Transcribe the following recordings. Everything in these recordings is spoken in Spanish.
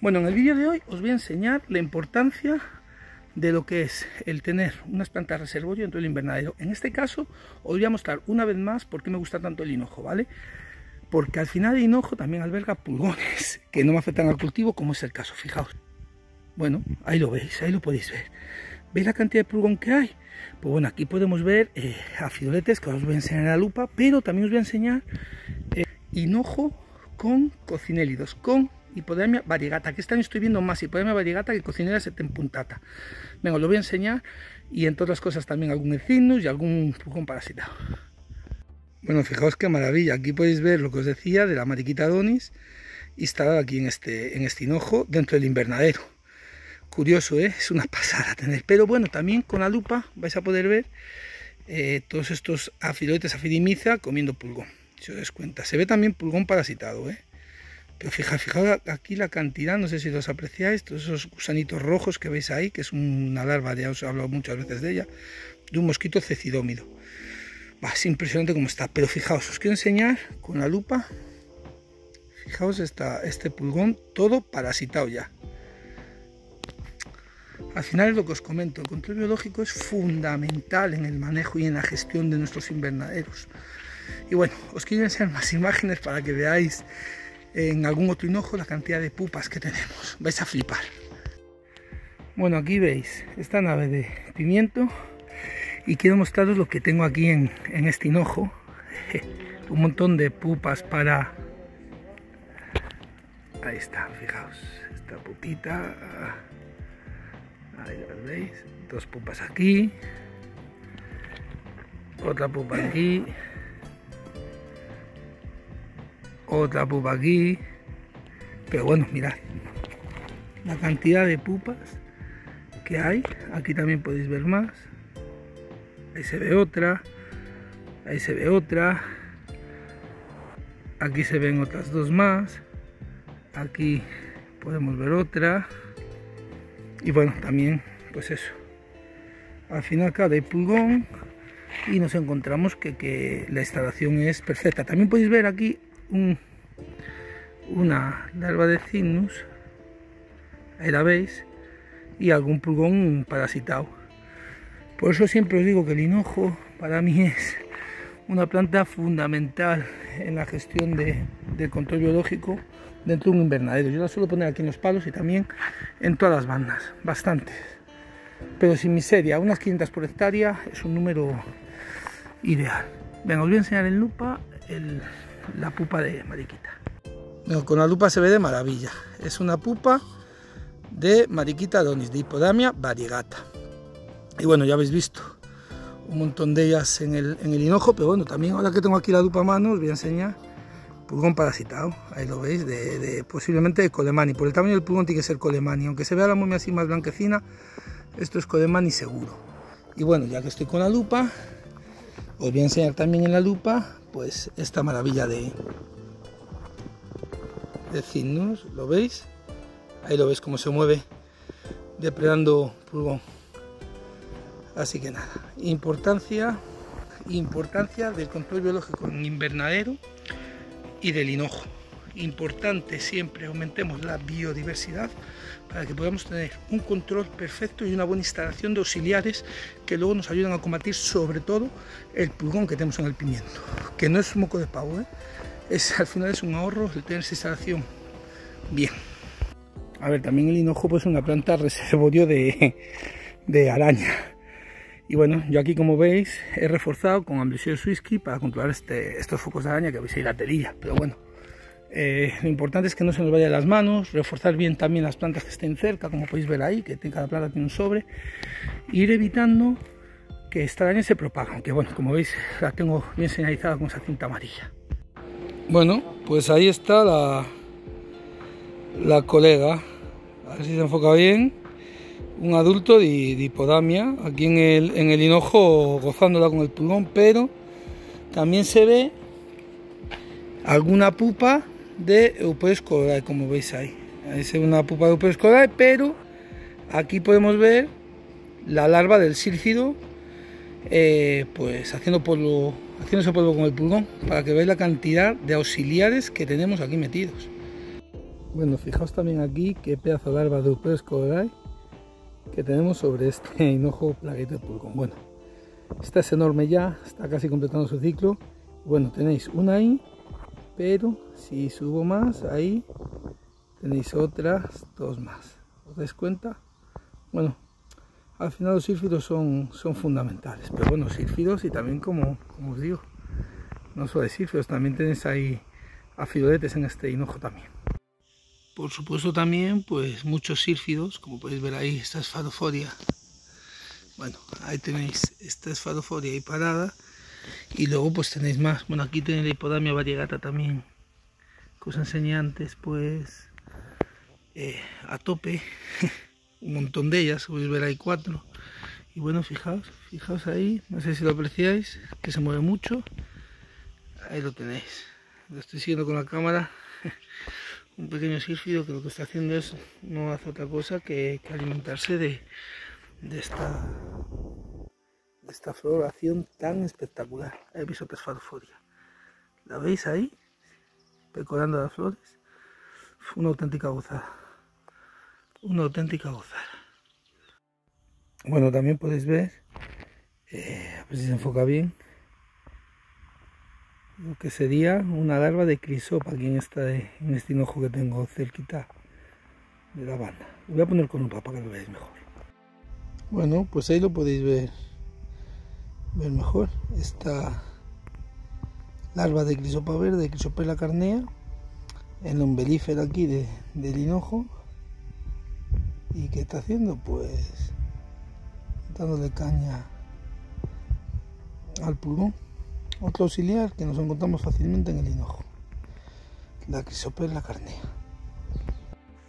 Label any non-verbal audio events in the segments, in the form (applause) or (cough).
Bueno, en el vídeo de hoy os voy a enseñar la importancia de lo que es el tener unas plantas reservorio dentro del invernadero. En este caso os voy a mostrar una vez más por qué me gusta tanto el hinojo, ¿vale? Porque al final el hinojo también alberga pulgones (laughs) que no me afectan al cultivo, como es el caso, fijaos. Bueno, ahí lo veis, ahí lo podéis ver. ¿Veis la cantidad de pulgón que hay? Pues bueno, aquí podemos ver eh, afidoletes que os voy a enseñar en la lupa, pero también os voy a enseñar eh, hinojo con cocinélidos, con hipodemia variegata, que este año estoy viendo más hipodemia variegata que cocinera setempuntata. Venga, lo voy a enseñar y en todas las cosas también algún ecinus y algún pulgón parasitado. Bueno, fijaos qué maravilla, aquí podéis ver lo que os decía de la mariquita donis instalada aquí en este, en este hinojo dentro del invernadero. Curioso, ¿eh? es una (laughs) pasada tener. Pero bueno, también con la lupa vais a poder ver eh, todos estos afiloides afidimiza comiendo pulgón. Si os das cuenta, se ve también pulgón parasitado, ¿eh? Pero fijaos, fijaos aquí la cantidad, no sé si los apreciáis, todos esos gusanitos rojos que veis ahí, que es una larva, ya os he hablado muchas veces de ella, de un mosquito cecidómido. es impresionante cómo está, pero fijaos, os quiero enseñar con la lupa, fijaos esta, este pulgón todo parasitado ya. Al final es lo que os comento, el control biológico es fundamental en el manejo y en la gestión de nuestros invernaderos. Y bueno, os quiero enseñar más (laughs) imágenes para que veáis en algún otro hinojo la cantidad de pupas que tenemos. Vais a flipar. Bueno, aquí veis esta nave de pimiento y quiero mostraros lo que tengo aquí en, este hinojo. (laughs) Un montón de pupas para... Ahí está, fijaos, esta pupita. Ahí las veis, dos pupas aquí. Otra pupa aquí otra pupa aquí. Pero bueno mirad la cantidad de pupas que hay aquí también podéis ver más. Ahí se ve otra ahí se ve otra. Aquí se ven otras dos más. Aquí podemos ver otra. Y bueno también pues eso. Al final cada hay pulgón y nos encontramos que, que la instalación es perfecta. También podéis ver aquí una larva de Cygnus, ahí la veis, y algún pulgón parasitado. Por eso siempre os digo que el hinojo para mí es una planta fundamental en la gestión de, del control biológico dentro de un invernadero. Yo la suelo poner aquí en los palos y también en todas las bandas, bastantes. Pero sin miseria, unas 500 por hectárea es un número ideal. Venga, os voy a enseñar en lupa el, la pupa de mariquita. con la lupa se ve de maravilla. Es una pupa de mariquita donis, de hipodamia variegata. Y bueno, ya habéis visto un montón de ellas en el, en el hinojo, pero bueno, también ahora que tengo aquí la lupa a mano os voy a enseñar pulgón parasitado, ahí lo veis, de, posiblemente de colemani. Por el tamaño del pulgón tiene que ser colemani, aunque se vea la momia así más blanquecina, esto es colemani seguro. Y bueno, ya que estoy con la lupa, os voy a enseñar también en la lupa pues esta maravilla de de ¿lo veis? Ahí lo veis cómo se mueve depredando pulgón. Así que nada, importancia importancia del control biológico en invernadero y del hinojo importante siempre aumentemos la biodiversidad para que podamos tener un control perfecto y una buena instalación de auxiliares que luego nos ayudan a combatir sobre todo el pulgón que tenemos en el pimiento, que no es un moco de pavo, ¿eh? es, al final es un ahorro el tener esa instalación bien. A ver, también el hinojo pues, es una planta reservorio de, de araña. Y bueno, yo aquí como veis he reforzado con Amblysia Swisky para controlar este, estos focos de araña que veis ahí la telilla. Pero bueno, eh, lo importante es que no se nos vaya de las manos, reforzar bien también las plantas que estén cerca, como podéis ver ahí, que cada planta tiene un sobre, ir evitando que esta araña se propague, aunque bueno, como veis la tengo bien señalizada con esa cinta amarilla. Bueno, pues ahí está la, la colega, a ver si se enfoca bien, un adulto de, hipodamia, aquí en el, en el hinojo gozándola con el pulmón, pero también se ve alguna pupa de Eupeus como veis ahí. Es una pupa de Eupeus pero aquí podemos ver la larva del sílcido, eh, pues haciendo polvo, haciéndose polvo con el pulgón, para que veáis la cantidad de auxiliares que tenemos aquí metidos. Bueno, fijaos también aquí qué pedazo de larva de Upeus que tenemos sobre este (laughs) hinojo plaguito de pulgón. Bueno, esta es enorme ya, está casi completando su ciclo. Bueno, tenéis una ahí, pero si subo más, ahí tenéis otras dos más. ¿Os dais cuenta? Bueno, al final los sílfidos son, son fundamentales, pero bueno, sílfidos y también como, como os digo, no solo de sílfidos, también tenéis ahí afidoletes en este hinojo también. Por supuesto también, pues muchos sílfidos, como podéis ver ahí, esta esfadoforia. Bueno, ahí tenéis esta esfadoforia ahí parada. Y luego pues tenéis más. Bueno, aquí tenéis la hipodamia variegata también. Que os enseñé antes, pues eh, a tope. (laughs) Un montón de ellas, podéis ver ahí cuatro. Y bueno, fijaos, fijaos ahí, no sé si lo apreciáis, que se mueve mucho. Ahí lo tenéis. Lo estoy siguiendo con la cámara (laughs) un pequeño sílfido que lo que está haciendo es no hace otra cosa que, alimentarse de, esta esta floración tan espectacular. Episotesfadoforia. ¿La veis ahí? Pecorando las flores. Una auténtica gozada. Una auténtica gozada. Bueno, también podéis ver, eh, a ver si se enfoca bien, lo que sería una larva de crisopa aquí en, esta, en este hinojo que tengo cerquita de la banda. Lo voy a poner con un para que lo veáis mejor. Bueno, pues ahí lo podéis ver, ver mejor. Esta larva de crisopa verde, crisopela carnea, en umbelífero aquí de, del hinojo. ¿Y qué está haciendo? Pues dándole caña al pulmón. Otro auxiliar que nos encontramos fácilmente en el hinojo, la Crisopela carnea.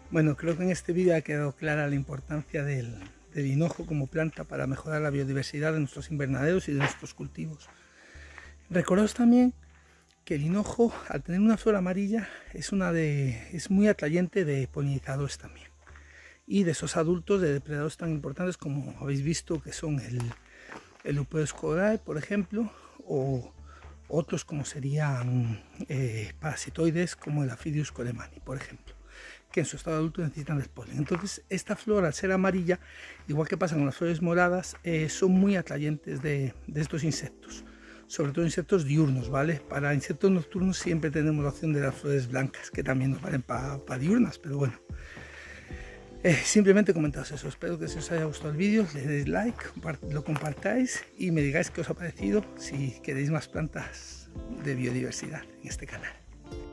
Bueno, creo que en este vídeo ha quedado clara la importancia del, hinojo como planta para mejorar la biodiversidad de nuestros invernaderos y de nuestros cultivos. Recordaos también que el hinojo, al tener una flor amarilla, es, una de, es muy atrayente de polinizadores también. Y de esos adultos de depredadores tan importantes como habéis visto que son el, el por ejemplo, o otros como serían eh, parasitoides como el Aphidius colemani, por ejemplo, que en su estado adulto necesitan el polen. Entonces, esta flor al ser amarilla, igual que pasa con las flores moradas, eh, son muy atrayentes de, estos insectos, sobre todo insectos diurnos, ¿vale? Para insectos nocturnos siempre tenemos la opción de las flores blancas, que también nos valen para diurnas, pero bueno. Eh, simplemente comentaos eso, espero que si os haya gustado el vídeo, le deis like, lo compartáis y me digáis qué os ha parecido si queréis más plantas de biodiversidad en este canal.